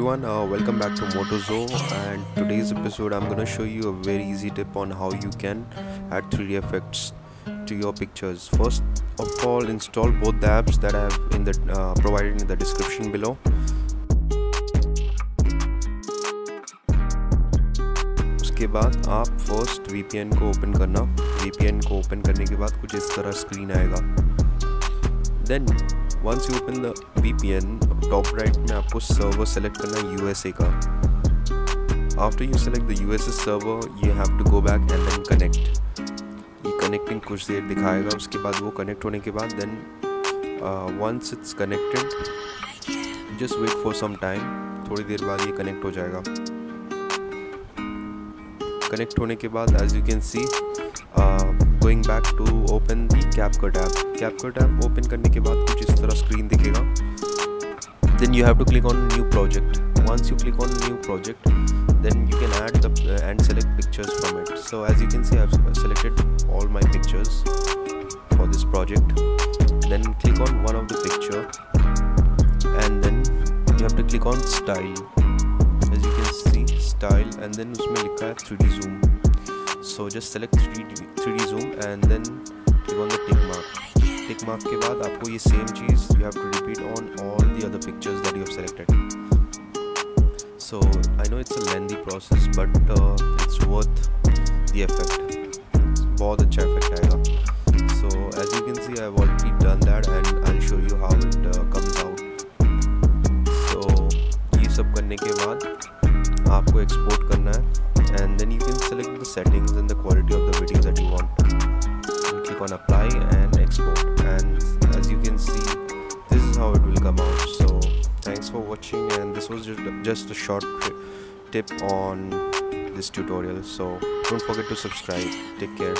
everyone, uh, welcome back to MotoZo and today's episode I'm gonna show you a very easy tip on how you can add 3D effects to your pictures. First of all, install both the apps that I have in the uh, provided in the description below. उसके बाद आप first VPN को open करना VPN को open करने के बाद कुछ इस तरह स्क्रीन आएगा then once you open the VPN top right में आपको सर्वर सेलेक्ट करना है यूएसए का। After you select the USA server you have to go back and then connect ये कनेक्टिंग कुछ देर दिखाएगा, उसके बाद वो कनेक्ट होने के बाद then once it's connected just wait for some time थोड़ी देर बाद ये कनेक्ट हो जाएगा। कनेक्ट होने के बाद as you can see going back to open the CapCut app CapCut app open करने के बाद कुछ इस तरह स्क्रीन दिखेगा। Then you have to click on new project once you click on new project then you can add and select pictures from it so as you can see have selected all my pictures for this project then click on one of the picture and then you have to click on style as you can see style and then उसमें लिखा है three D zoom so just select 3d 3d zoom and then click on the tick mark. Tick mark के बाद आपको ये same cheese you have to repeat on all the other pictures that you have selected so I know it's a lengthy process but it's worth the effect बहुत अच्छा effect आएगा. So as you can see I already done that and I show you how it comes out so ये सब करने के बाद आपको export on apply and export. And as you can see this is how it will come out. So thanks for watching. And this was just a short tip on this tutorial. So don't forget to subscribe. Take care